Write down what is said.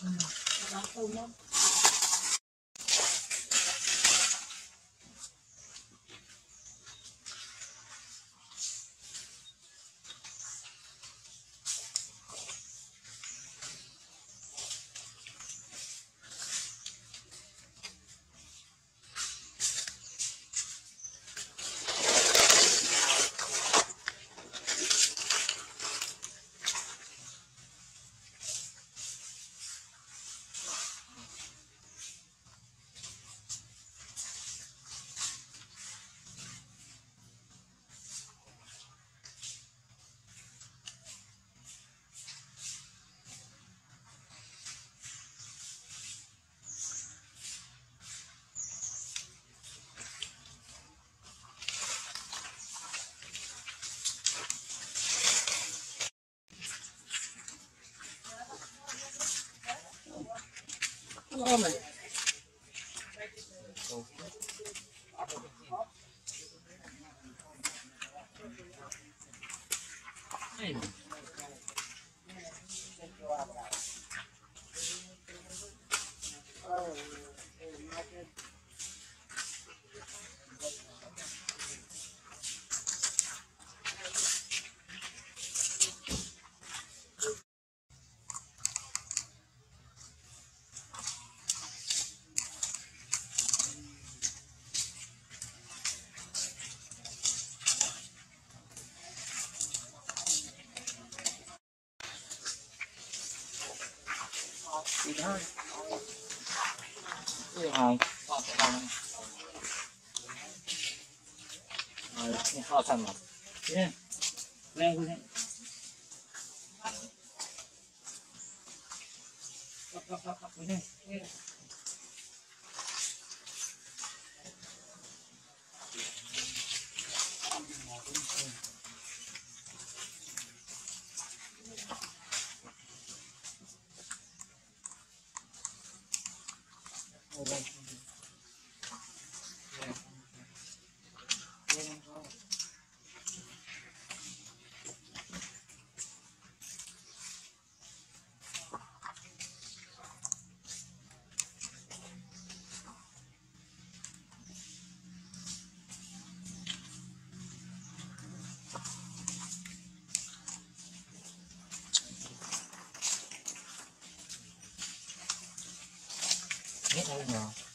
嗯，然后呢？Woman. Chị thôi. Cái hai. Rồi, họ thành mà. Thế. Lên lên. Hold on. Hết rồi.